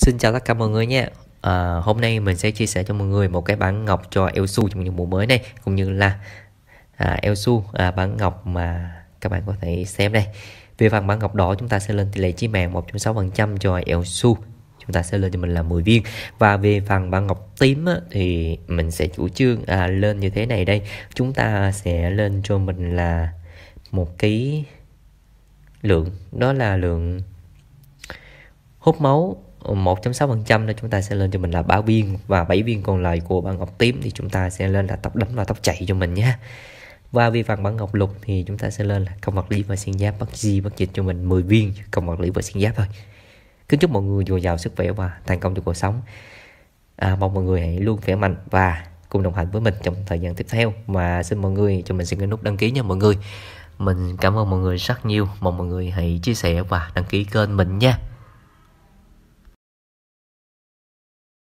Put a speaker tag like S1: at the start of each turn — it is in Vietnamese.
S1: Xin chào tất cả mọi người nha. À, Hôm nay mình sẽ chia sẻ cho mọi người một cái bản ngọc cho Elsu trong những mùa mới này Cũng như là à, Elsu à, bản ngọc mà các bạn có thể xem đây. Về phần bản ngọc đỏ chúng ta sẽ lên tỷ lệ chí mạng 1.6% cho Elsu chúng ta sẽ lên cho mình là 10 viên. Và về phần bản ngọc tím á, thì mình sẽ chủ trương à, lên như thế này đây. Chúng ta sẽ lên cho mình là một cái lượng đó là lượng hút máu 1.6% nên chúng ta sẽ lên cho mình là 3 viên và 7 viên còn lại của bản ngọc tím thì chúng ta sẽ lên là tóc đấm là tóc chạy cho mình nhé. Và vi vàng bản ngọc lục thì chúng ta sẽ lên là công vật lý và xuyên giáp bất di bất dịch cho mình 10 viên công vật lý và xuyên giáp thôi. Kính chúc mọi người dồi dào sức khỏe và thành công trong cuộc sống. À, mong mọi người hãy luôn khỏe mạnh và cùng đồng hành với mình trong thời gian tiếp theo. Mà xin mọi người cho mình xin cái nút đăng ký nha mọi người. Mình cảm ơn mọi người rất nhiều. Mong mọi người hãy chia sẻ và đăng ký kênh mình nha.